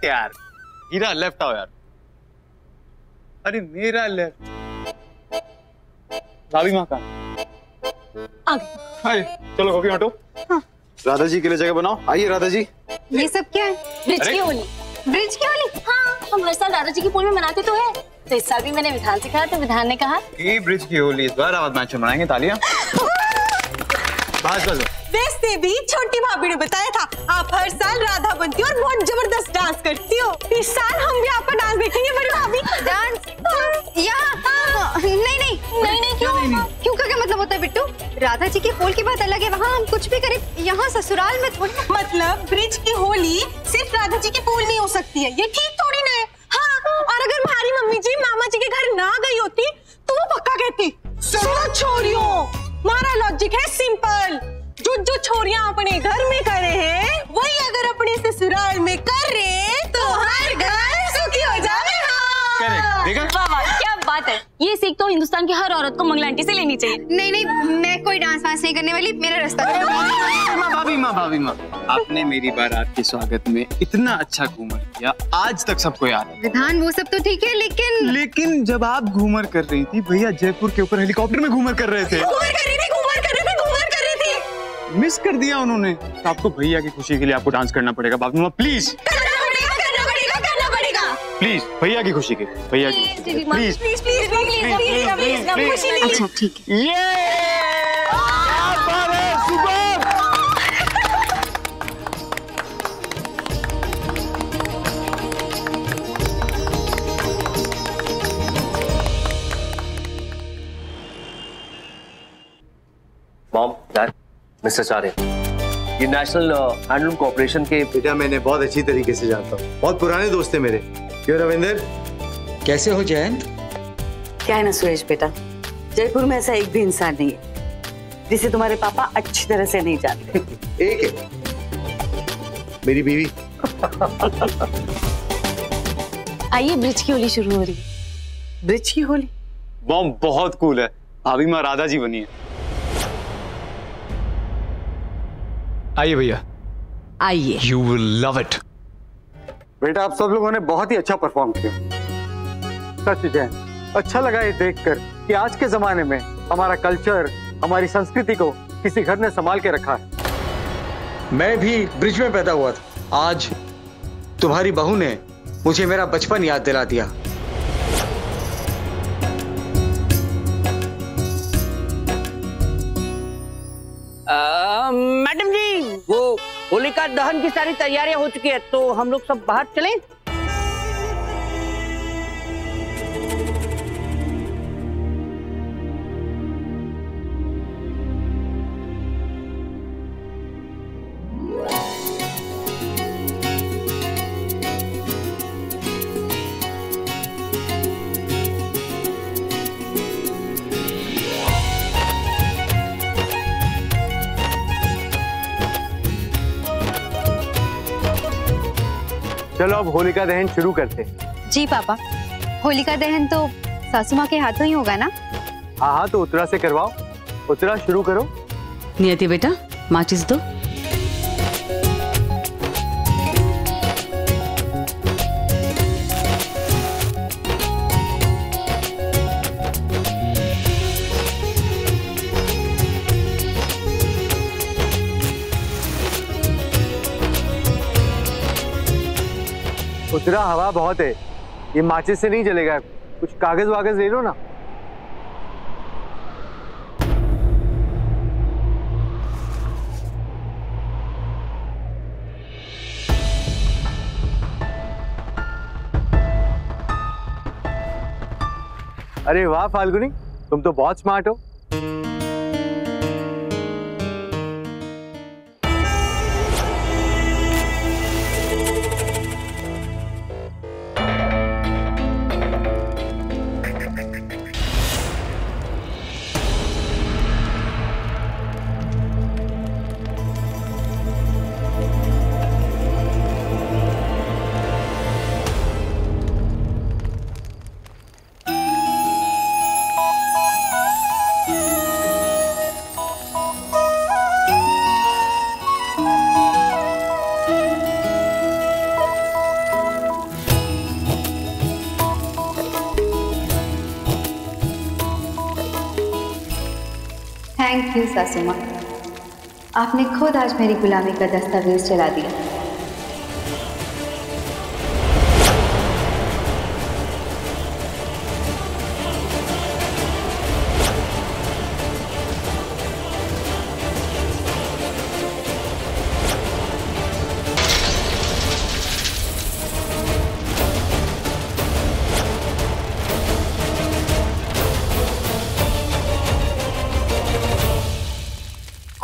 Cut यार। हीरा left आओ यार। अरे मेरा लेफ़्ट भाभी माँ कहाँ? आ गई। हाय चलो कॉफ़ी ऑटो राधा जी के लिए जगह बनाओ। आइए राधा जी ये सब क्या है? ब्रिज की होली। ब्रिज की होली? हाँ हम हर साल राधा जी की पूल में मनाते तो है। तो इस साल भी मैंने विधान से कहा तो विधान ने कहा। ये ब्रिज की होली इस बार आवाज़ मैच में मनाएँगे तालियाँ। बस बस वैसे भी छोटी भाभी ने बताया था आप हर साल राधा बनती हो और बहुत ज़बरदस्त डांस करती हो। इस साल हम भी आपका डांस देखेंगे बड़ी भाभी। डांस? यहाँ नहीं नहीं नहीं नहीं क्यों? क्यों का क्या मतलब होता है बिट्टू? राधा जी की फूल की बात अलग है वहाँ हम कुछ भी करें यहाँ ससुराल में थोड़ी मतलब ब्रिज की होली सिर्फ़ राधा जी की फूल नहीं हो सकती है ये ठीक थोड़ी ना है। हाँ और अगर हमारी मम्मी जी मामा जी के घर ना गई होती तो वो पक्का कहती सुनो छोरियों हमारा लॉजिक है सिंपल जो जो छोरियाँ अपने घर में कर रहे हैं वही अगर अपने ससुराल में कर रहे तो हर घर सुखी हो जावे हाँ देखा? वाह वाह क्या बात है। ये सीख तो हिंदुस्तान की हर औरत को मंगला आंटी से लेनी चाहिए। नहीं नहीं मैं कोई डांस वांस नहीं करने वाली मेरा रास्ता माँ भाभी माँ भाभी माँ। आपने मेरी बार आपके स्वागत में इतना अच्छा घूमर किया आज तक सबको याद है। विधान वो सब तो ठीक है लेकिन लेकिन जब आप घूमर कर रही थी भैया जयपुर के ऊपर हेलीकॉप्टर में घूमर कर रहे थे घूमर कर रही थी घूमर कर रही थी। घूमर कर रही थी मिस कर दिया उन्होंने। तो आपको भैया की खुशी के लिए आपको डांस करना पड़ेगा। बाबू प्लीज़ भैया की खुशी के भैया की प्लीज़ भैया की खुशी के भैया की please please please please please please please please please please please please, Khushi नहीं अच्छा ठीक है ये मिस्टर चारे ये नेशनल हैंडलूम कॉर्पोरेशन के बेटा मैंने बहुत अच्छी तरीके से जानता हूँ। बहुत पुराने दोस्त हैं मेरे। क्यों रविंदर? कैसे हो जयंत? क्या है ना सुरेश बेटा? जयपुर में ऐसा एक भी इंसान नहीं है जिसे तुम्हारे पापा अच्छी तरह से नहीं जानते। एक है। मेरी बीवी। आइए ब्रिज की होली शुरू हो रही है। ब्रिज की होली? बॉम बहुत कूल है। भाभी माँ राधा जी बनी है। आइए भैया। आइए। यू विल लव इट बेटा आप सब लोगों ने बहुत ही अच्छा परफॉर्म किया। सच जैन अच्छा लगा ये देखकर कि आज के जमाने में हमारा कल्चर हमारी संस्कृति को किसी घर ने संभाल के रखा है। मैं भी ब्रिज में पैदा हुआ था। आज तुम्हारी बहू ने मुझे मेरा बचपन याद दिला दिया। दहन की सारी तैयारियाँ हो चुकी है तो हम लोग सब बाहर चलें। चलो अब होलिका दहन शुरू करते हैं। जी पापा। होलिका दहन तो सासू माँ के हाथों ही होगा ना? हाँ हाँ तो उतरा से करवाओ। उतरा शुरू करो। नियति बेटा माचिस दो। उत्तरा हवा बहुत है। ये माचिस से नहीं चलेगा। कुछ कागज़ वागज ले लो ना। अरे वाह, फाल्गुनी, तुम तो बहुत स्मार्ट हो। सासू माँ आपने खुद आज मेरी गुलामी का दस्तावेज़ चला दिया।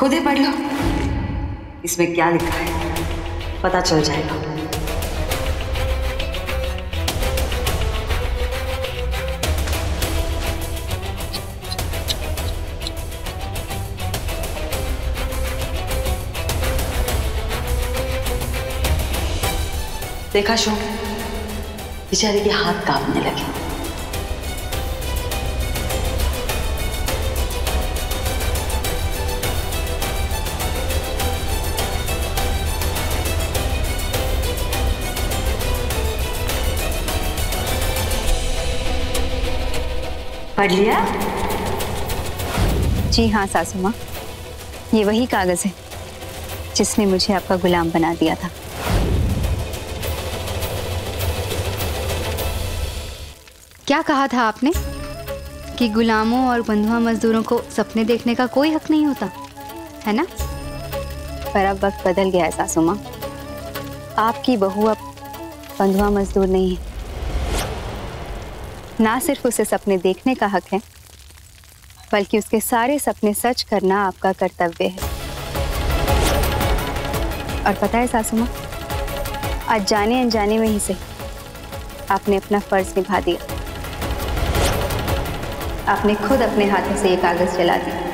खुद ही पढ़ लो। इसमें क्या लिखा है? पता चल जाएगा। देखा शो? बेचारे के हाथ कांपने लगे। पढ़ लिया? जी हाँ सासू माँ ये वही कागज़ है, जिसने मुझे आपका गुलाम बना दिया था। क्या कहा था आपने? कि गुलामों और बंधुआ मजदूरों को सपने देखने का कोई हक नहीं होता, है ना? पर अब वक्त बदल गया है सासू माँ आपकी बहू अब बंधुआ मजदूर नहीं है। ना सिर्फ़ उसे सपने देखने का हक है, बल्कि उसके सारे सपने सच करना आपका कर्तव्य है। और पता है सासू माँ आज जाने अनजाने में ही से आपने अपना फ़र्ज़ निभा दिया। आपने खुद अपने हाथों से ये कागज़ जला दिया।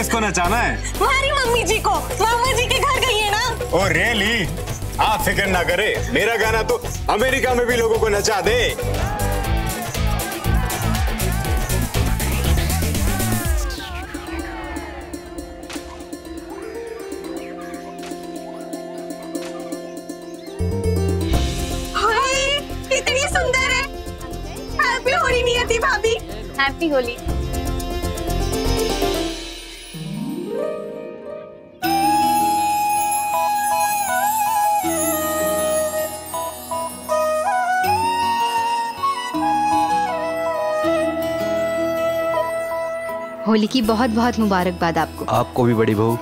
किसको नचाना है? तुम्हारी मम्मी जी को। मामा जी के घर गई है ना? ओ रेली आप फ़िक्र ना करे। मेरा गाना तो अमेरिका में भी लोगों को नचा दे। हाय कितनी हैप्पी होली। होली की बहुत बहुत मुबारकबाद आपको। आपको भी बड़ी बहू।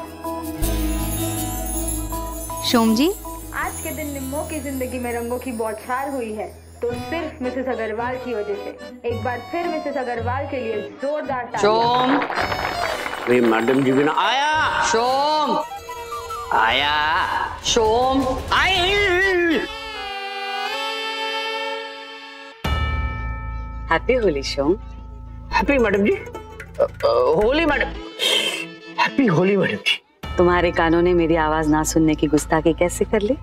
शोम जी? आज के दिन निम्मो की ज़िंदगी में रंगों की बौछार हुई है तो सिर्फ़ मिसेस अग्रवाल की वजह से। एक बार फिर मिसेस अग्रवाल के लिए जोरदार तालियाँ। शोम। मैडम जी बिना आया! शोम। आया। शोम। आई। Happy Holi Shome. Happy madam ji. Holi madam happy Holi madam ji तुम्हारे कानों ने मेरी आवाज़ ना सुनने की गुस्ताखी कैसे कर ली?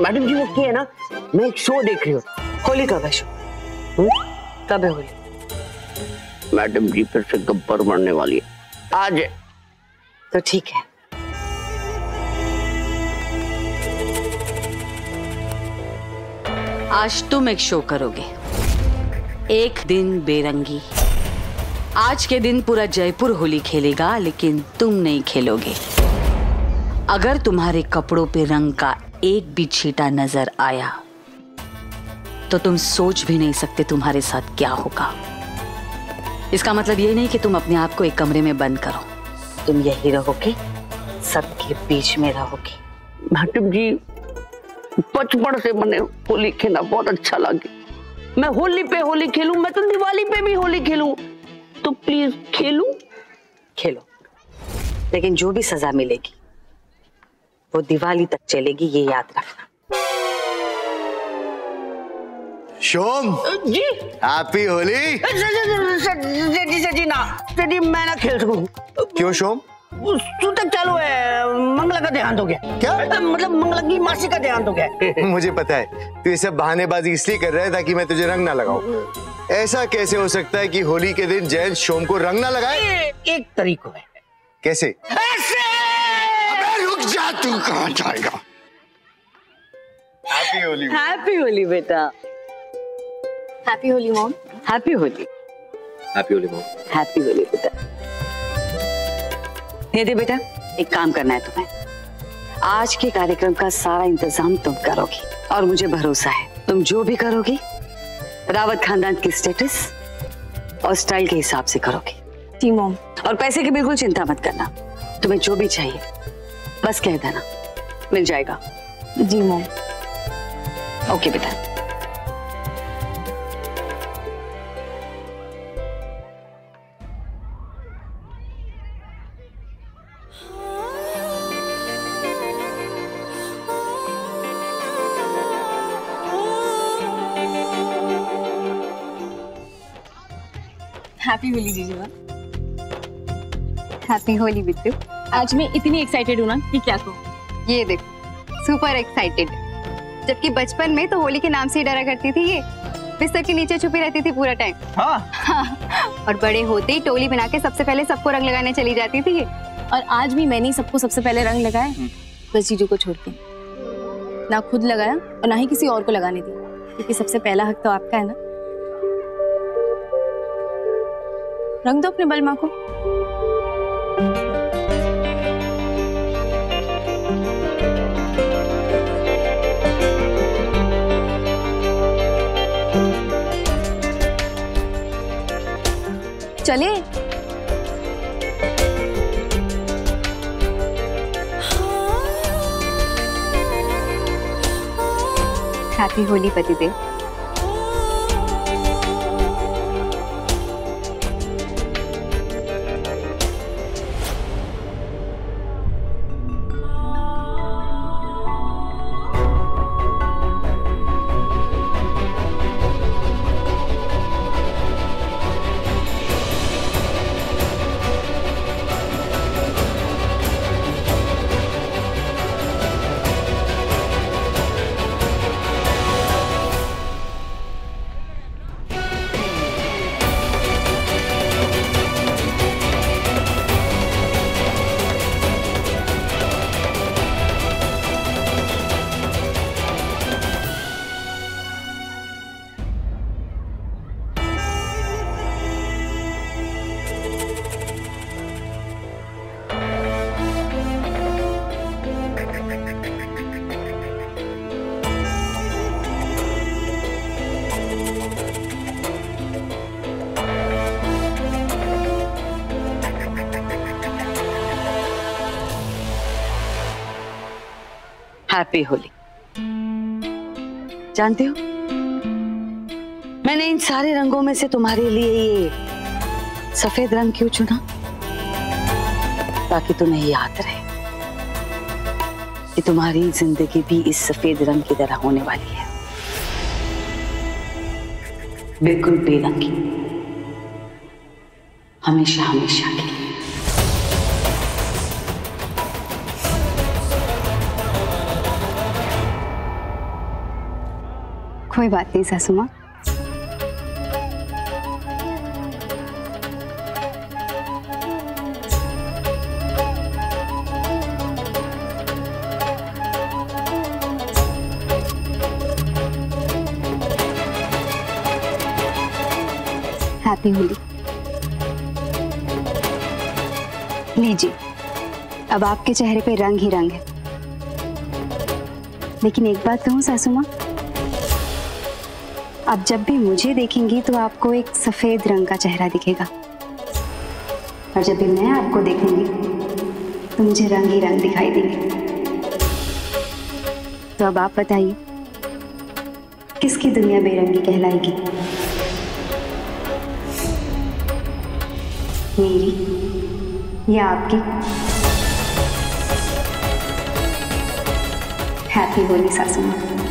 मैडम जी वो क्या है ना? मैं एक शो देख रही हूँ। होली कब है शो कब है होली? मैडम जी फिर से गब्बर मरने वाली है। आज है। तो ठीक है। आज तुम एक शो करोगे। एक दिन बेरंगी। आज के दिन पूरा जयपुर होली खेलेगा, लेकिन तुम नहीं खेलोगे। अगर तुम्हारे कपड़ों पे रंग का एक भी छींटा नज़र आया तो तुम सोच भी नहीं सकते तुम्हारे साथ क्या होगा। इसका मतलब ये नहीं कि तुम अपने आप को एक कमरे में बंद करो। तुम यही रहोगे, सबके बीच में रहोगे। मैडम जी, बचपन से मैंने होली खेलना बहुत अच्छा लगे। मैं होली पे होली खेलूं, मैं तो दिवाली पे भी होली खेलूं। तो प्लीज़ खेलू खेलो लेकिन जो भी सजा मिलेगी वो दिवाली तक चलेगी ये याद रखना शोम जी हैप्पी होली जी जी ना जी मैं ना खेल सकूँ क्यों शोम सूतक चालू है मंगला का देहांत हो गया। क्या? मतलब मंगला की मासी का देहांत हो गया। मुझे पता है तू ये सब बहानेबाजी इसलिए कर रहा है ताकि मैं तुझे रंग ना लगाऊँ। ऐसा कैसे हो सकता है कि होली के दिन जैन शोम को रंग ना लगाए? एक तरीको है। कैसे? ऐसे! अबे रुक जा तू कहाँ जाएगा? हैप्पी होली हैप्पी होली बेटा। Happy Holi mom happy Holi happy Holi mom happy Holi बेटा। निधि बेटा। एक काम करना है तुम्हें। आज के कार्यक्रम का सारा इंतज़ाम तुम करोगी और मुझे भरोसा है तुम जो भी करोगी रावत खानदान की स्टेटस और स्टाइल के हिसाब से करोगी। जी मॉम और पैसे की बिल्कुल चिंता मत करना। तुम्हें जो भी चाहिए बस कह देना। मिल जाएगा। जी मॉम ओके बेटा। हैप्पी होली जीजू हैप्पी होली बिट्टू आज मैं इतनी एक्साइटेड हूँ ना कि क्या कहूँ ये देखो सुपर एक्साइटेड जबकि बचपन में तो होली के नाम से ही डरा करती थी ये। बिस्तर के नीचे छुपी रहती थी पूरा टाइम हाँ। और बड़े होते ही टोली बना के सबसे पहले सबको रंग लगाने चली जाती थी ये। और आज भी मैंने सबको सबसे पहले रंग लगाए। बस जीजू को छोड़ के। ना खुद लगाया और ना ही किसी और को लगाने दिया। क्योंकि सबसे पहला हक तो आपका है ना। रंग दो अपने बलमा को। चले। हैप्पी होली पति पतिदेव हैप्पी होली जानते हो? मैंने इन सारे रंगों में से तुम्हारे लिए ये सफ़ेद रंग क्यों चुना? ताकि तुम्हें याद रहे कि तुम्हारी ज़िंदगी भी इस सफ़ेद रंग की तरह होने वाली है। बिल्कुल बेरंगी। हमेशा हमेशा के लिए। कोई बात नहीं सासू माँ हैप्पी होली। लीजिए, अब आपके चेहरे पे रंग ही रंग है। लेकिन एक बात कहूँ सासू माँ अब जब भी मुझे देखेंगी तो आपको एक सफ़ेद रंग का चेहरा दिखेगा। और जब भी मैं आपको देखूँगी तो मुझे रंग ही रंग दिखाई देंगे। तो अब आप बताइए, किसकी दुनिया बेरंगी कहलाएगी? मेरी या आपकी? हैप्पी होली, सासू माँ।